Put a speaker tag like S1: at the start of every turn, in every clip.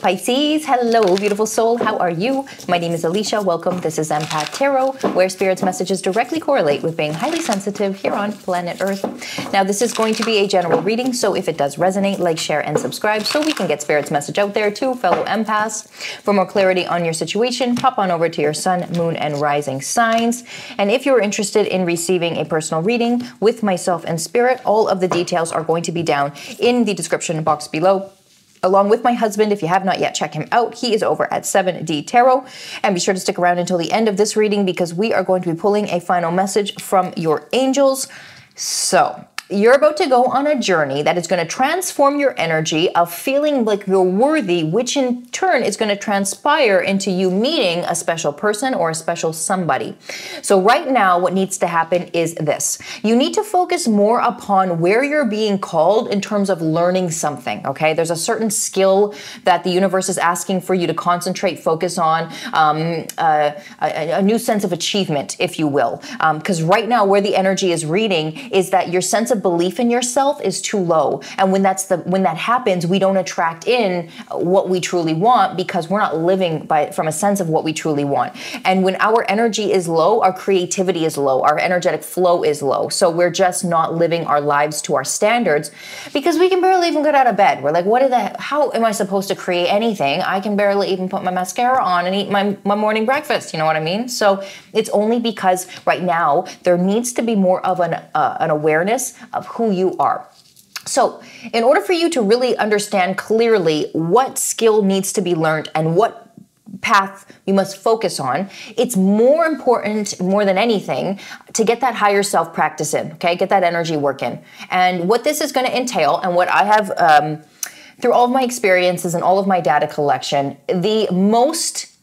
S1: Pisces, hello, beautiful soul. How are you? My name is Alicia. Welcome. This is Empath Tarot, where Spirit's messages directly correlate with being highly sensitive here on planet Earth. Now, this is going to be a general reading, so if it does resonate, like, share, and subscribe so we can get Spirit's message out there to fellow empaths. For more clarity on your situation, pop on over to your sun, moon, and rising signs. And if you're interested in receiving a personal reading with myself and Spirit, all of the details are going to be down in the description box below along with my husband. If you have not yet, check him out. He is over at 7D Tarot. And be sure to stick around until the end of this reading because we are going to be pulling a final message from your angels. So, you're about to go on a journey that is going to transform your energy of feeling like you're worthy, which in turn is going to transpire into you meeting a special person or a special somebody. So, right now, what needs to happen is this you need to focus more upon where you're being called in terms of learning something. Okay, there's a certain skill that the universe is asking for you to concentrate, focus on, um, uh, a, a, new sense of achievement, if you will. Because um, right now, where the energy is reading is that your sense of belief in yourself is too low. And when that's the when that happens, we don't attract in what we truly want because we're not living by from a sense of what we truly want. And when our energy is low, our creativity is low, our energetic flow is low. So we're just not living our lives to our standards because we can barely even get out of bed. We're like, what is that? How am I supposed to create anything? I can barely even put my mascara on and eat my, my morning breakfast. You know what I mean? So it's only because right now there needs to be more of an, uh, an awareness of who you are. So, in order for you to really understand clearly what skill needs to be learned and what path you must focus on, it's more important, more than anything, to get that higher self practice in, okay? Get that energy work in. And what this is going to entail, and what I have um, through all of my experiences and all of my data collection, the most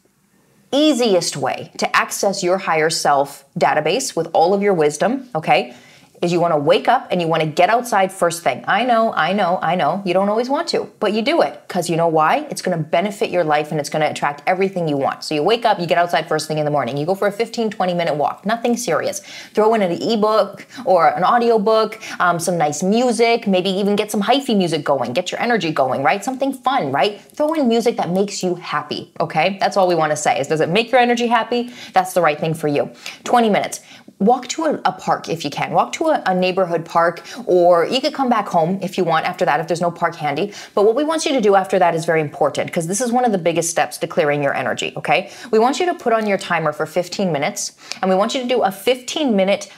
S1: easiest way to access your higher self database with all of your wisdom, okay? Is you want to wake up and you want to get outside first thing. I know, I know, I know. You don't always want to, but you do it because you know why? It's going to benefit your life and it's going to attract everything you want. So you wake up, you get outside first thing in the morning. You go for a 15, 20 minute walk, nothing serious. Throw in an ebook or an audio book, um, some nice music, maybe even get some hyphy music going, get your energy going, right? Something fun, right? Throw in music that makes you happy, okay? That's all we want to say is does it make your energy happy? That's the right thing for you. 20 minutes walk to a, a, park if you can. Walk to a, a, neighborhood park, or you could come back home if you want after that, if there's no park handy. But what we want you to do after that is very important because this is one of the biggest steps to clearing your energy, okay? We want you to put on your timer for 15 minutes, and we want you to do a 15 minute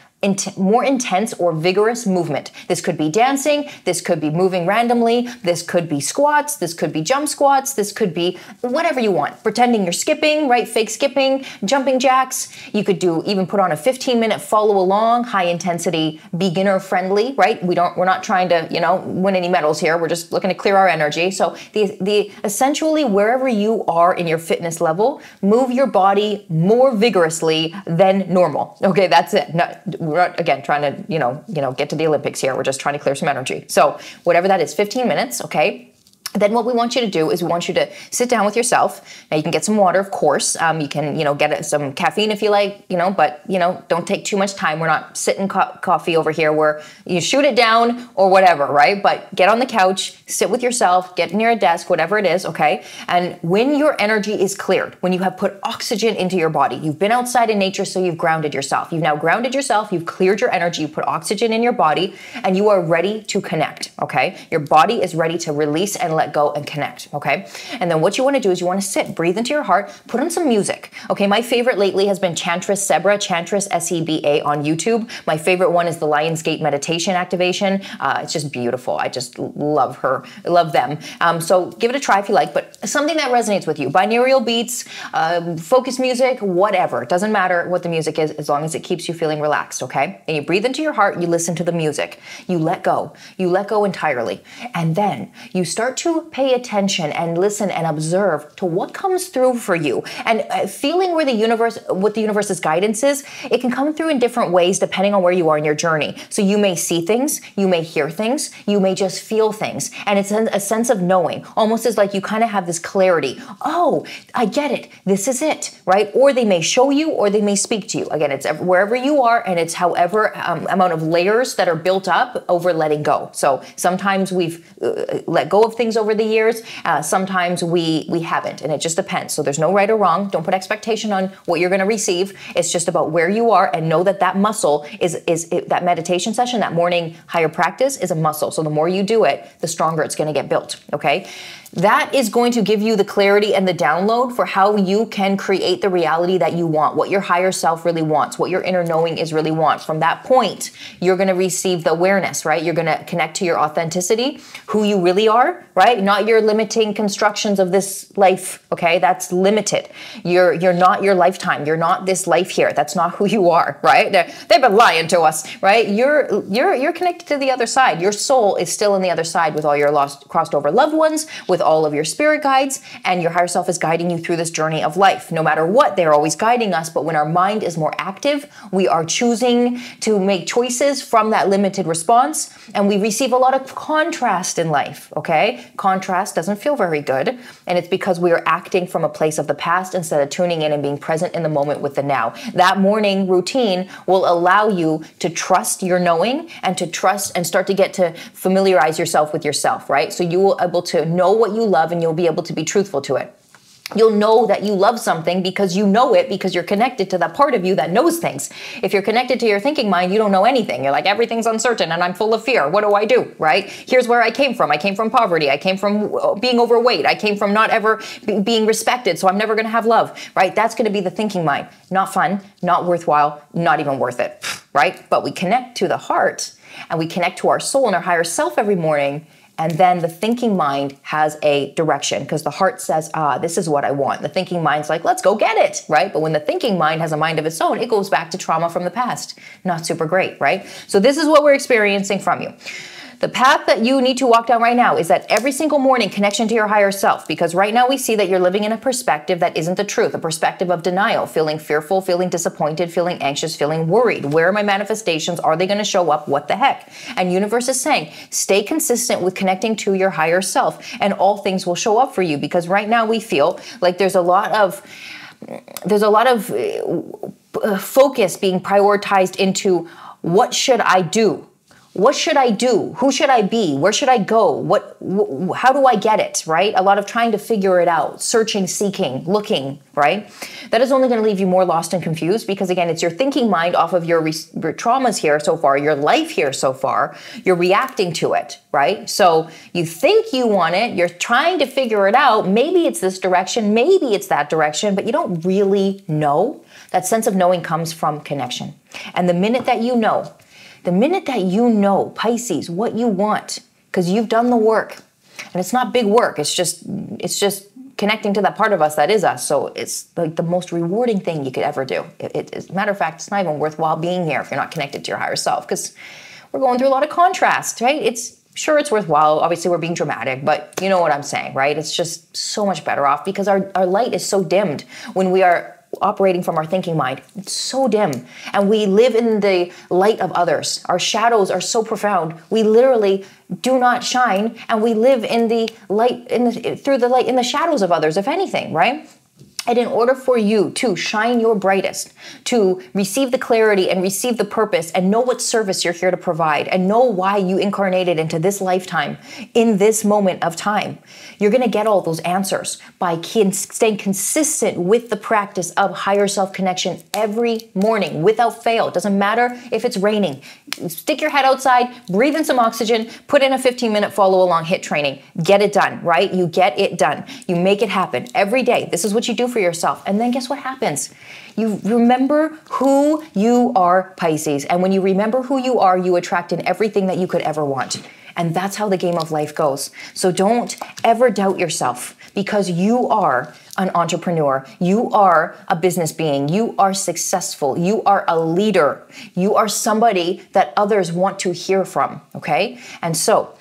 S1: more intense or vigorous movement. This could be dancing, this could be moving randomly, this could be squats, this could be jump squats, this could be whatever you want. Pretending you're skipping, right? Fake skipping, jumping jacks. You could do even put on a 15 minute follow along, high intensity, beginner friendly, right? We don't we're not trying to, you know, win any medals here. We're just looking to clear our energy. So the the essentially wherever you are in your fitness level, move your body more vigorously than normal. Okay, that's it. No, we're again trying to you know you know get to the Olympics here. We're just trying to clear some energy. So whatever that is, 15 minutes, okay then what we want you to do is we want you to sit down with yourself. Now you can get some water, of course. Um, you can, you know, get some caffeine if you like, you know, but you know, don't take too much time. We're not sitting co- coffee over here where you shoot it down or whatever, right? But get on the couch, sit with yourself, get near a desk, whatever it is, okay? And when your energy is cleared, when you have put oxygen into your body, you've been outside in nature, so you've grounded yourself. You've now grounded yourself, you've cleared your energy, you put oxygen in your body, and you are ready to connect, okay? Your body is ready to release and let go and connect, okay? And then what you want to do is you want to sit, breathe into your heart, put on some music, okay? My favorite lately has been Chantress Seba, Chantress S E B A on YouTube. My favorite one is the Lionsgate meditation activation. Uh, it's just beautiful. I just love her, love them. Um, so give it a try if you like, but something that resonates with you. Binaural beats, um, focus music, whatever. It doesn't matter what the music is as long as it keeps you feeling relaxed, okay? And you breathe into your heart, you listen to the music, you let go, you let go entirely. And then you start to pay pay attention and listen and observe to what comes through for you. And uh, feeling where the universe what the universe's guidance is it can come through in different ways depending on where you are in your journey. So you may see things you may hear things you may just feel things. And it's a sense of knowing almost as like you kind of have this clarity. Oh i get it. This is it right? Or they may show you or they may speak to you. Again it's wherever you are and it's however um, amount of layers that are built up over letting go. So sometimes we've uh, let go of things over the years. Uh, sometimes we we haven't, and it just depends. So there's no right or wrong. Don't put expectation on what you're going to receive. It's just about where you are, and know that that muscle is is it, that meditation session, that morning higher practice is a muscle. So the more you do it, the stronger it's going to get built. Okay that is going to give you the clarity and the download for how you can create the reality that you want, what your higher self really wants, what your inner knowing is really want. From that point, you're going to receive the awareness, right? You're going to connect to your authenticity, who you really are, right? Not your limiting constructions of this life, okay? That's limited. You're you're not your lifetime. You're not this life here. That's not who you are, right? they they've been lying to us, right? You're you're you're connected to the other side. Your soul is still in the other side with all your lost crossed over loved ones, with all of your spirit guides, and your higher self is guiding you through this journey of life. No matter what, they're always guiding us. But when our mind is more active, we are choosing to make choices from that limited response, and we receive a lot of contrast in life. Okay? Contrast doesn't feel very good, and it's because we are acting from a place of the past instead of tuning in and being present in the moment with the now. That morning routine will allow you to trust your knowing and to trust and start to get to familiarize yourself with yourself, right? So you will able to know what what you love and you'll be able to be truthful to it. You'll know that you love something because you know it because you're connected to that part of you that knows things. If you're connected to your thinking mind, you don't know anything. You're like, everything's uncertain and I'm full of fear. What do I do? Right? Here's where I came from. I came from poverty. I came from uh, being overweight. I came from not ever being respected. So I'm never going to have love. Right? That's going to be the thinking mind. Not fun, not worthwhile, not even worth it. Right? But we connect to the heart and we connect to our soul and our higher self every morning and then the thinking mind has a direction because the heart says, ah, this is what I want. The thinking mind's like, let's go get it, right? But when the thinking mind has a mind of its own, it goes back to trauma from the past. Not super great, right? So this is what we're experiencing from you. The path that you need to walk down right now is that every single morning connection to your higher self, because right now we see that you're living in a perspective that isn't the truth, a perspective of denial, feeling fearful, feeling disappointed, feeling anxious, feeling worried. Where are my manifestations? Are they going to show up? What the heck? And universe is saying, stay consistent with connecting to your higher self, and all things will show up for you. Because right now we feel like there's a lot of there's a lot of uh, focus being prioritized into what should I do what should I do? Who should I be? Where should I go? What wh- how do I get it, right? A lot of trying to figure it out, searching, seeking, looking, right? That is only going to leave you more lost and confused because again, it's your thinking mind off of your, re- your traumas here so far, your life here so far. You're reacting to it, right? So you think you want it, you're trying to figure it out. Maybe it's this direction, maybe it's that direction, but you don't really know. That sense of knowing comes from connection. And the minute that you know the minute that you know, Pisces, what you want, because you've done the work, and it's not big work, it's just it's just connecting to that part of us that is us. So it's like the most rewarding thing you could ever do. It, it, as a matter of fact, it's not even worthwhile being here if you're not connected to your higher self, because we're going through a lot of contrast, right? It's sure it's worthwhile. Obviously, we're being dramatic, but you know what I'm saying, right? It's just so much better off because our, our light is so dimmed when we are operating from our thinking mind. It's so dim. And we live in the light of others. Our shadows are so profound. We literally do not shine and we live in the light in the, through the light in the shadows of others if anything, right? And in order for you to shine your brightest, to receive the clarity and receive the purpose and know what service you're here to provide and know why you incarnated into this lifetime in this moment of time, you're going to get all those answers by staying consistent with the practice of higher self connection every morning without fail. It doesn't matter if it's raining. Stick your head outside, breathe in some oxygen, put in a 15 minute follow along HIIT training. Get it done, right? You get it done. You make it happen every day. This is what you do for for yourself. And then guess what happens? You remember who you are, Pisces. And when you remember who you are, you attract in everything that you could ever want. And that's how the game of life goes. So don't ever doubt yourself because you are an entrepreneur. You are a business being. You are successful. You are a leader. You are somebody that others want to hear from. Okay? And so,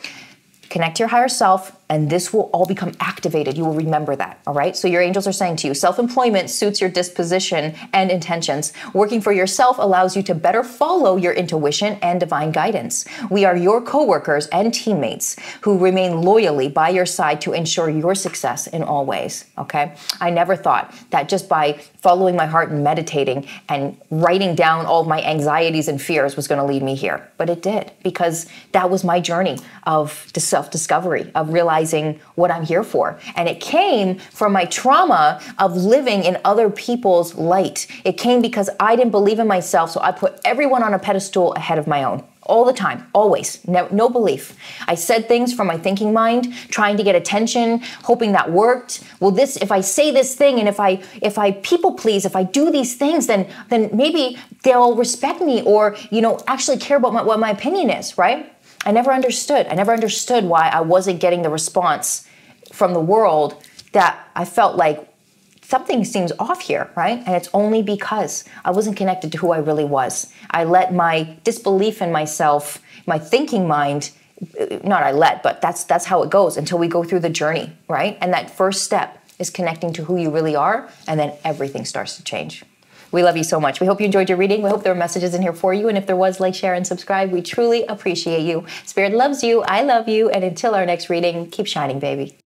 S1: connect your higher self, and this will all become activated. You will remember that, all right? So your angels are saying to you, self-employment suits your disposition and intentions. Working for yourself allows you to better follow your intuition and divine guidance. We are your coworkers and teammates who remain loyally by your side to ensure your success in all ways, okay? I never thought that just by following my heart and meditating and writing down all my anxieties and fears was going to lead me here, but it did because that was my journey of self-discovery, of realizing realizing what I'm here for. And it came from my trauma of living in other people's light. It came because I didn't believe in myself, so I put everyone on a pedestal ahead of my own all the time, always, no, no, belief. I said things from my thinking mind, trying to get attention, hoping that worked. Well, this, if I say this thing and if I, if I people please, if I do these things, then, then maybe they'll respect me or, you know, actually care about my, what my opinion is, right? I never understood. I never understood why I wasn't getting the response from the world that I felt like something seems off here, right? And it's only because I wasn't connected to who I really was. I let my disbelief in myself, my thinking mind, uh, not I let, but that's that's how it goes until we go through the journey, right? And that first step is connecting to who you really are, and then everything starts to change. We love you so much. We hope you enjoyed your reading. We hope there were messages in here for you. And if there was, like, share, and subscribe. We truly appreciate you. Spirit loves you. I love you. And until our next reading, keep shining, baby.